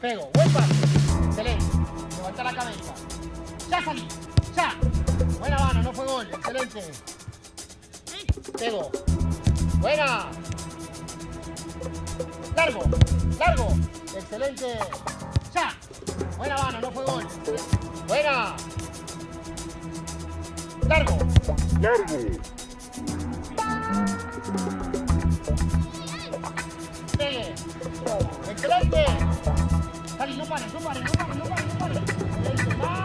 Pego. Buen pase. Excelente. Levanta la cabeza. Ya salí. Ya. Buena mano, no fue gol. Excelente. Pego. Buena. Largo. Largo. Excelente. Ya. Buena mano, no fue gol. Buena. Largo. Largo. Pegue. Excelente. No pares, no pares, no pares, no pares, no pares.